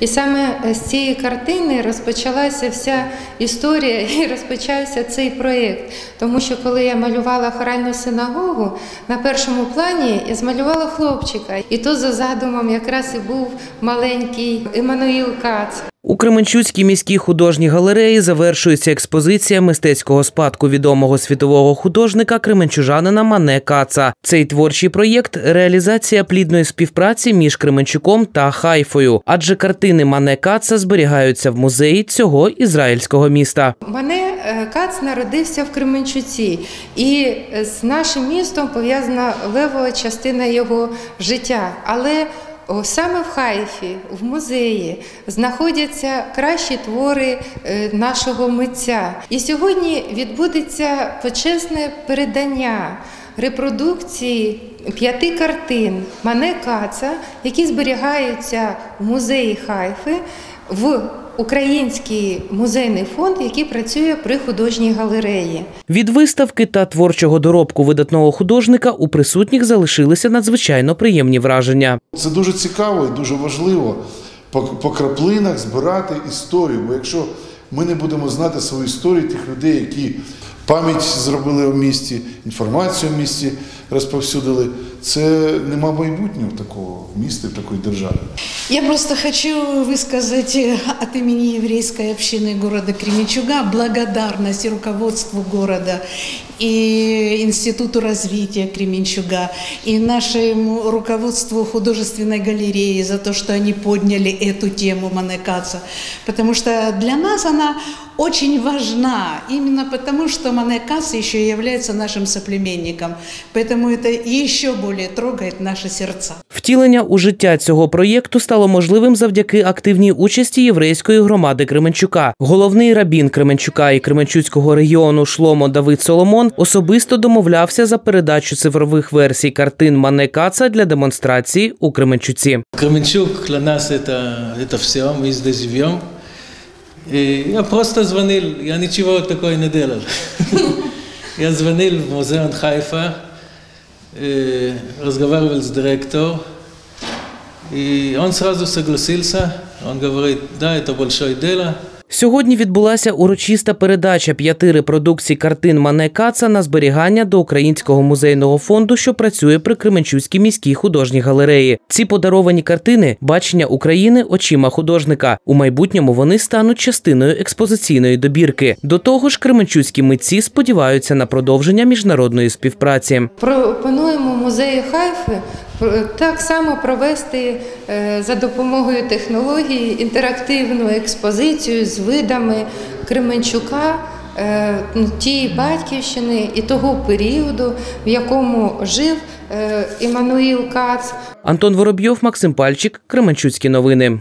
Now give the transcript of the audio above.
І саме з цієї картини розпочалася вся історія і розпочався цей проєкт. Тому що коли я малювала хоральну синагогу, на першому плані я змалювала хлопчика. І то за задумом якраз і був маленький Еммануїл Кац. У Кременчуцькій міській художній галереї завершується експозиція мистецького спадку відомого світового художника кременчужанина Мане Каца. Цей творчий проєкт реалізація плідної співпраці між Кременчуком та Хайфою, адже картини Мане Каца зберігаються в музеї цього ізраїльського міста. Мане е, Кац народився в Кременчуці, і з нашим містом пов'язана левова частина його життя. Але Саме в Хайфі, в музеї, знаходяться кращі твори е, нашого митця. І сьогодні відбудеться почесне передання репродукції п'яти картин Мане Каца, які зберігаються в музеї Хайфи в Український музейний фонд, який працює при художній галереї. Від виставки та творчого доробку видатного художника у присутніх залишилися надзвичайно приємні враження. Це дуже цікаво і дуже важливо по, по краплинах збирати історію. Бо якщо ми не будемо знати свою історію тих людей, які пам'ять зробили в місті, інформацію в місті розповсюдили, це нема майбутнього такого міста, такої держави. Я просто хочу высказать э, от имени еврейской общины города Кременчуга благодарность и руководству города, и Институту развития Кременчуга, и нашему руководству художественной галереи за то, что они подняли эту тему Манекаца. Потому что для нас она очень важна, именно потому что Манекац еще является нашим соплеменником. Поэтому это еще более трогает наши сердца. Втілення у життя цього проєкту стало можливим завдяки активній участі єврейської громади Кременчука. Головний рабін Кременчука і Кременчуцького регіону Шломо Давид Соломон особисто домовлявся за передачу цифрових версій картин Мане Каца для демонстрації у Кременчуці. Кременчук для нас это, это все, мы здесь живем. И я просто звонил, я ничего такое не делал. Я звонил в музеон Хайфа, э, разговаривал с директором, и он сразу согласился. Он говорит, да, это большое дело, Сьогодні відбулася урочиста передача п'яти репродукцій картин Мане Каца на зберігання до Українського музейного фонду, що працює при Кременчуцькій міській художній галереї. Ці подаровані картини бачення України очима художника. У майбутньому вони стануть частиною експозиційної добірки. До того ж, кременчуцькі митці сподіваються на продовження міжнародної співпраці. Пропонуємо музею Хайфи так само провести е, за допомогою технології інтерактивну експозицію з видами Кременчука. е, ну, Тієї батьківщини і того періоду, в якому жив е, Іммануїл Кац. Антон Воробйов, Максим Пальчик, Кременчуцькі новини.